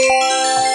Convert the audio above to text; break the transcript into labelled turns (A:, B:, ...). A: Música